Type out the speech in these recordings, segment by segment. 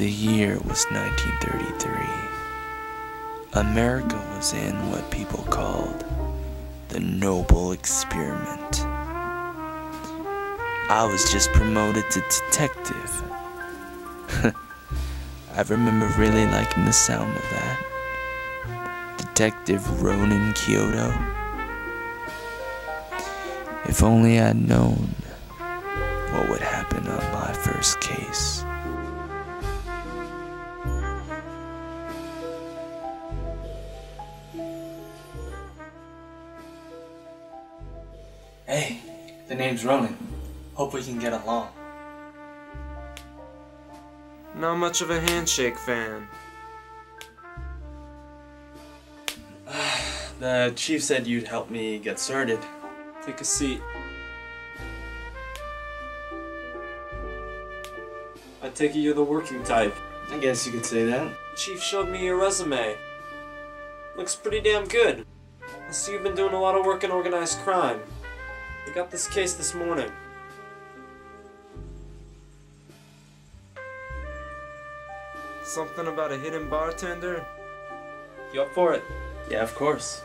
The year was 1933. America was in what people called the Noble Experiment. I was just promoted to detective. I remember really liking the sound of that. Detective Ronin Kyoto. If only I'd known what would happen on my first case. Name's Ronin. Hope we can get along. Not much of a handshake fan. The chief said you'd help me get started. Take a seat. I take it you're the working type. I guess you could say that. Chief showed me your resume. Looks pretty damn good. I see you've been doing a lot of work in organized crime. You got this case this morning. Something about a hidden bartender? You up for it? Yeah, of course.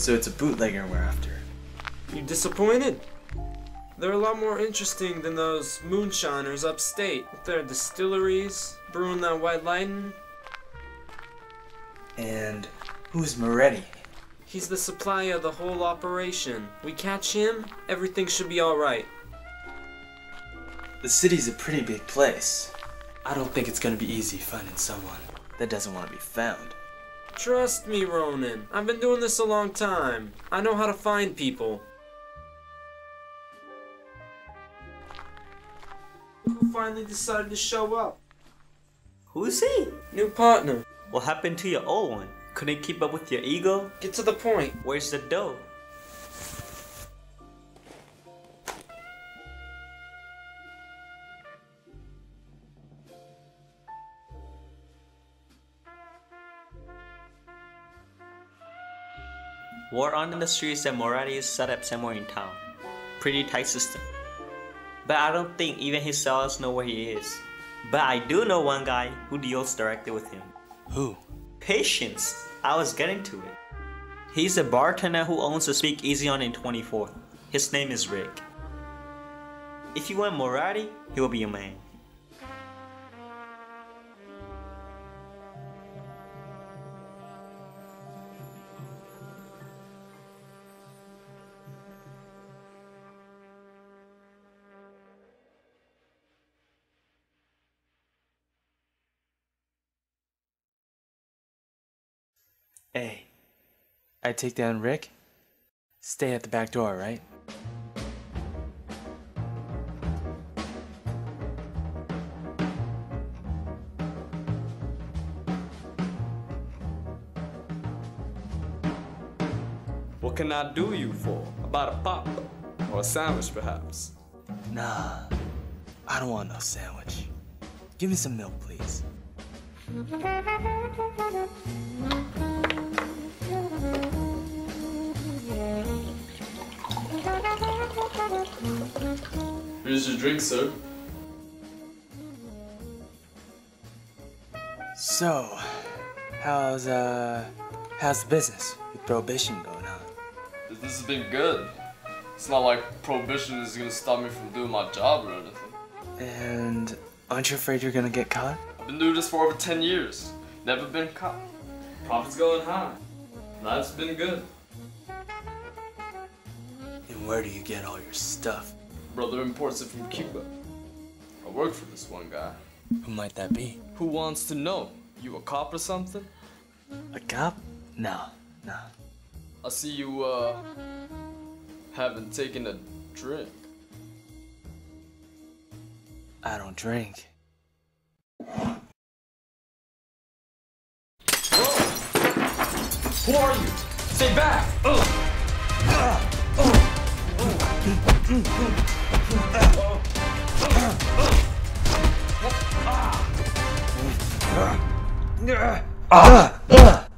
So it's a bootlegger we're after. You disappointed? They're a lot more interesting than those moonshiners upstate with their distilleries, brewing that white lightning. And who's Moretti? He's the supplier of the whole operation. We catch him, everything should be alright. The city's a pretty big place. I don't think it's gonna be easy finding someone that doesn't want to be found. Trust me, Ronin. I've been doing this a long time. I know how to find people. Who finally decided to show up? Who's he? New partner. What happened to your old one? Couldn't keep up with your ego? Get to the point. Where's the dough? War on in the streets that Moretti is set up somewhere in town. Pretty tight system. But I don't think even his sellers know where he is. But I do know one guy who deals directly with him. Who? Patience. I was getting to it. He's a bartender who owns a speakeasy on in 24th. His name is Rick. If you want Moretti, he will be your man. I take down Rick. Stay at the back door, right? What can I do you for? About a pop? Or a sandwich, perhaps? Nah, I don't want no sandwich. Give me some milk, please. Here's your drink, sir. So, how's uh, how's the business with prohibition going on? This has been good. It's not like prohibition is gonna stop me from doing my job or anything. And aren't you afraid you're gonna get caught? I've been doing this for over 10 years. Never been caught. Profits going high. Life's been good. And where do you get all your stuff? Brother imports it from Cuba. I work for this one guy. Who might that be? Who wants to know? You a cop or something? A cop? No, no. I see you, uh, haven't taken a drink. I don't drink. Who are you? Stay back! Ugh. 아!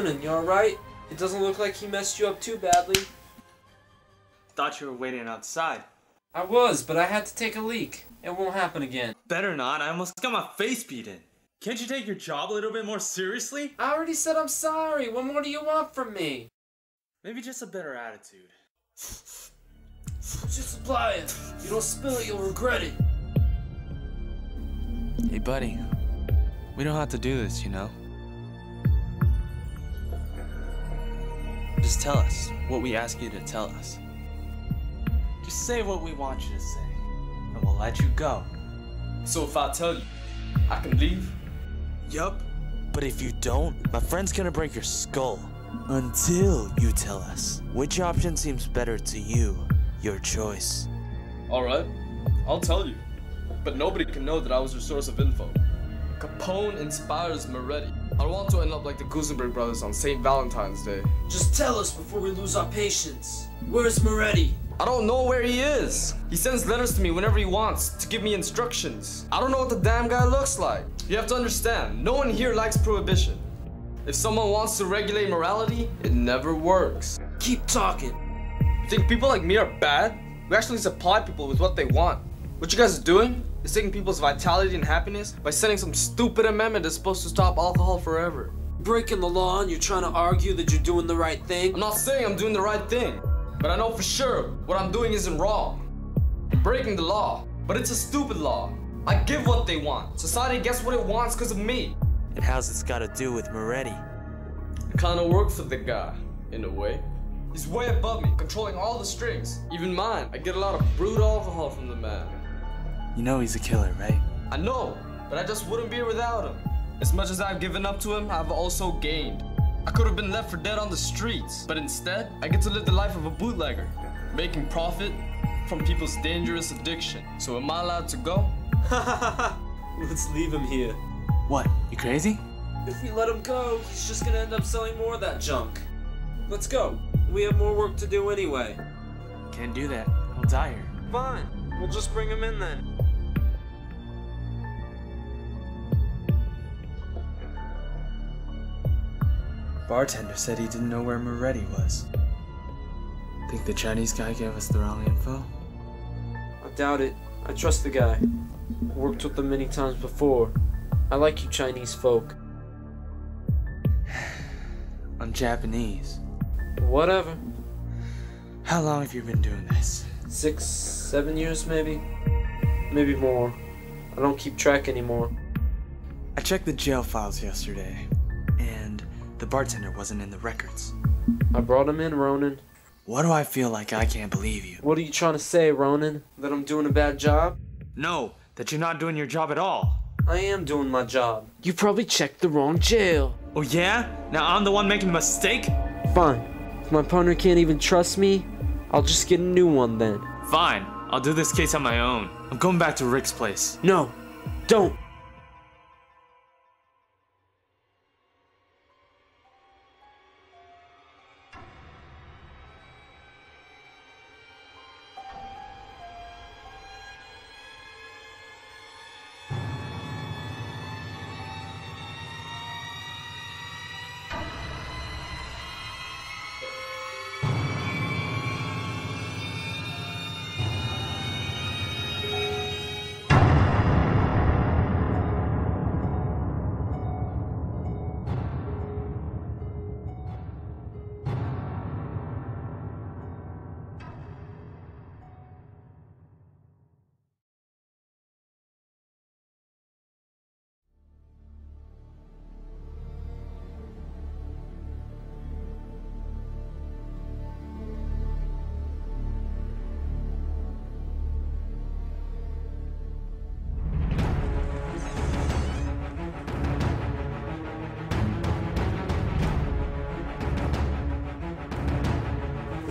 Ronin, you alright? It doesn't look like he messed you up too badly. Thought you were waiting outside. I was, but I had to take a leak. It won't happen again. Better not, I almost got my face beaten. Can't you take your job a little bit more seriously? I already said I'm sorry. What more do you want from me? Maybe just a better attitude. Just apply it. You don't spill it, you'll regret it. Hey, buddy. We don't have to do this, you know? Just tell us what we ask you to tell us. Just say what we want you to say, and we'll let you go. So if I tell you, I can leave? Yup. But if you don't, my friend's gonna break your skull. Until you tell us which option seems better to you. Your choice. Alright, I'll tell you. But nobody can know that I was your source of info. Capone inspires Moretti. I don't want to end up like the Gusenberg brothers on St. Valentine's Day. Just tell us before we lose our patience. Where's Moretti? I don't know where he is. He sends letters to me whenever he wants to give me instructions. I don't know what the damn guy looks like. You have to understand, no one here likes prohibition. If someone wants to regulate morality, it never works. Keep talking. You think people like me are bad? We actually supply people with what they want. What you guys are doing is taking people's vitality and happiness by sending some stupid amendment that's supposed to stop alcohol forever. Breaking the law and you're trying to argue that you're doing the right thing? I'm not saying I'm doing the right thing, but I know for sure what I'm doing isn't wrong. I'm breaking the law, but it's a stupid law. I give what they want. Society gets what it wants because of me. And how's this got to do with Moretti? It kinda works for the guy, in a way. He's way above me, controlling all the strings, even mine. I get a lot of brewed alcohol from the man. You know he's a killer, right? I know, but I just wouldn't be without him. As much as I've given up to him, I've also gained. I could have been left for dead on the streets, but instead, I get to live the life of a bootlegger, making profit from people's dangerous addiction. So am I allowed to go? Let's leave him here. What? You crazy? If we let him go, he's just gonna end up selling more of that junk. Let's go. We have more work to do anyway. Can't do that. I'll die here. Fine. We'll just bring him in then. Bartender said he didn't know where Moretti was. Think the Chinese guy gave us the wrong info? I doubt it. I trust the guy. Worked with him many times before. I like you Chinese folk. I'm Japanese. Whatever. How long have you been doing this? Six, seven years maybe? Maybe more. I don't keep track anymore. I checked the jail files yesterday, the bartender wasn't in the records. I brought him in, Ronin. What do I feel like I can't believe you? What are you trying to say, Ronin? That I'm doing a bad job? No, that you're not doing your job at all. I am doing my job. You probably checked the wrong jail. Oh yeah? Now I'm the one making the mistake? Fine. If my partner can't even trust me, I'll just get a new one then. Fine, I'll do this case on my own. I'm going back to Rick's place. No, don't.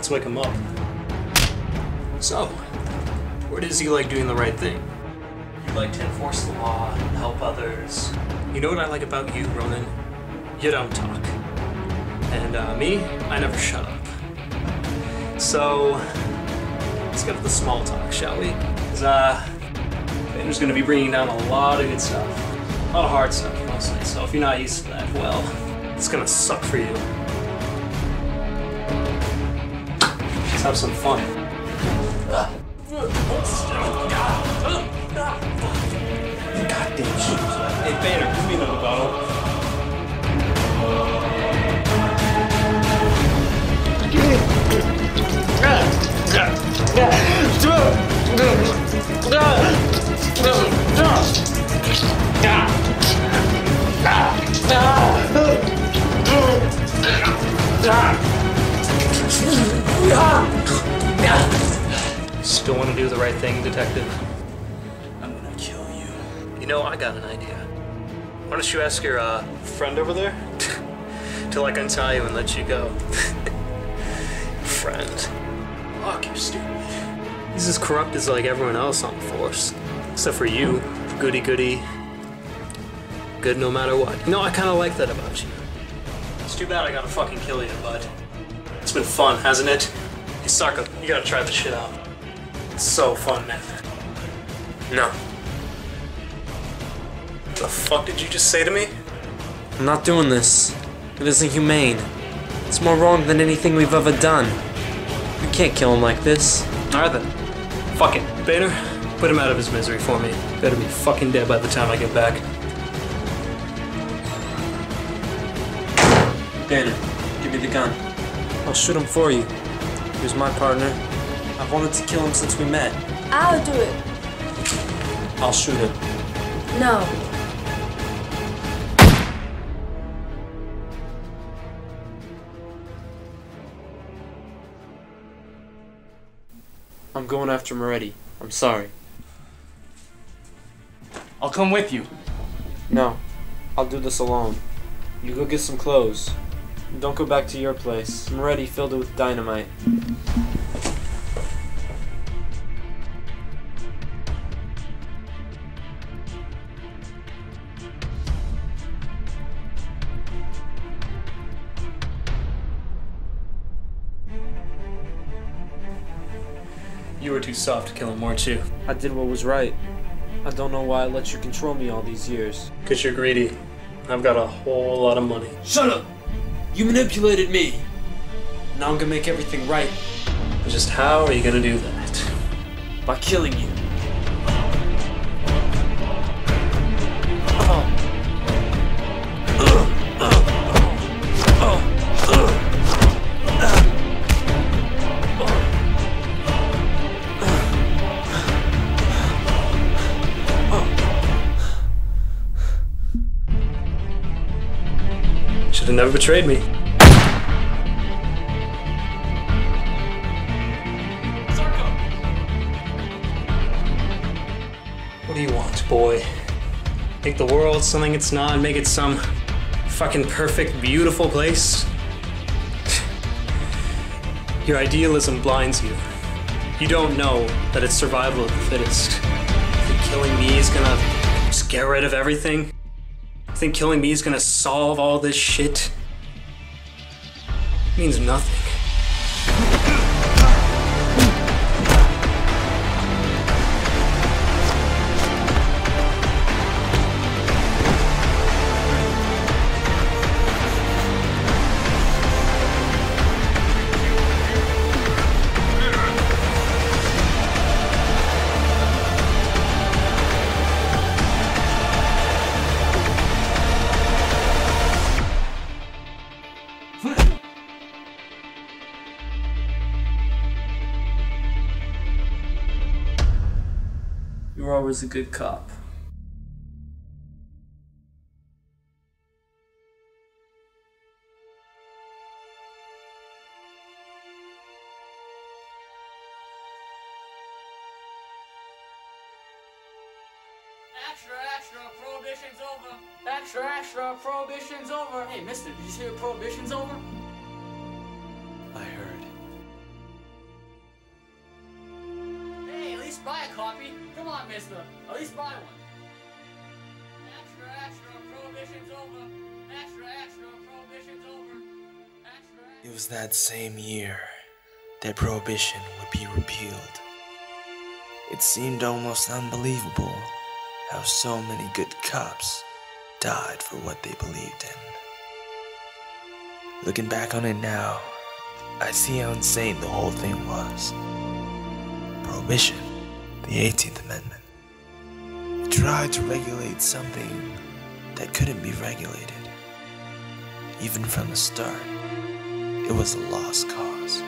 Let's wake him up. So, where does he like doing the right thing? You like to enforce the law, and help others. You know what I like about you, Ronin? You don't talk. And uh, me, I never shut up. So, let's get to the small talk, shall we? Because, uh, Vader's gonna be bringing down a lot of good stuff. A lot of hard stuff, mostly. So if you're not used to that, well, it's gonna suck for you. Let's have some fun. Goddamn shit. Hey, Vader, give me another detective? I'm gonna kill you. You know, I got an idea. Why don't you ask your uh, friend over there to like untie you and let you go? friend. Fuck, you're stupid. He's as corrupt as like everyone else on the force, except for you, goody goody. Good no matter what. You know, I kind of like that about you. It's too bad I gotta fucking kill you, bud. it's been fun, hasn't it? Hey, Sarco, you gotta try this shit out. It's so fun, man. No. The fuck did you just say to me? I'm not doing this. It isn't humane. It's more wrong than anything we've ever done. We can't kill him like this. Alright then. Fuck it. Vader, put him out of his misery for me. Better be fucking dead by the time I get back. Vader, give me the gun. I'll shoot him for you. He was my partner. I've wanted to kill him since we met. I'll do it. I'll shoot him. No. I'm going after Moretti. I'm sorry. I'll come with you. No, I'll do this alone. You go get some clothes. Don't go back to your place. Moretti filled it with dynamite. Soft to kill him, weren't you? I did what was right. I don't know why I let you control me all these years. Because you're greedy. I've got a whole lot of money. Shut up! You manipulated me! Now I'm gonna make everything right Just how are you gonna do that? by killing you. Have never betrayed me. What do you want, boy? Make the world something it's not, make it some fucking perfect, beautiful place? Your idealism blinds you. You don't know that it's survival of the fittest. Killing me is gonna just get rid of everything? You think killing me is gonna solve all this shit? It means nothing. Always a good cop. Extra, extra, prohibition's over. Extra, extra, prohibition's over. Hey, mister, did you hear prohibition's over? Mister. At least buy one. Extra, extra, prohibition's over. Extra, extra, prohibition's over. Extra, extra. It was that same year that Prohibition would be repealed. It seemed almost unbelievable how so many good cops died for what they believed in. Looking back on it now, I see how insane the whole thing was. Prohibition, the 18th Amendment, tried to regulate something that couldn't be regulated. Even from the start, it was a lost cause.